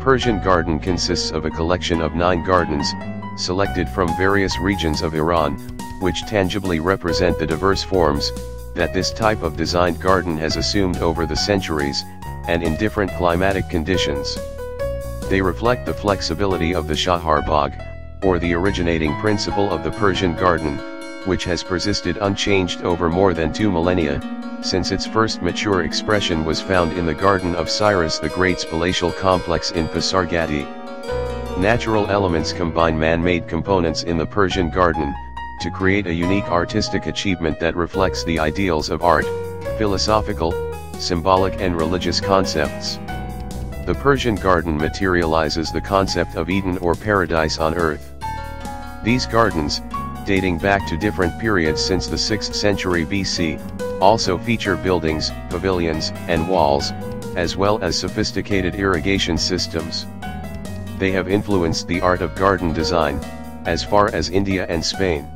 Persian garden consists of a collection of nine gardens, selected from various regions of Iran, which tangibly represent the diverse forms, that this type of designed garden has assumed over the centuries, and in different climatic conditions. They reflect the flexibility of the Chahar Bagh, or the originating principle of the Persian garden, which has persisted unchanged over more than two millennia, since its first mature expression was found in the garden of Cyrus the Great's palatial complex in Pasargadae. Natural elements combine man-made components in the Persian garden, to create a unique artistic achievement that reflects the ideals of art, philosophical, symbolic and religious concepts. The Persian garden materializes the concept of Eden or paradise on earth. These gardens, dating back to different periods since the 6th century BC, also feature buildings, pavilions, and walls, as well as sophisticated irrigation systems. They have influenced the art of garden design, as far as India and Spain.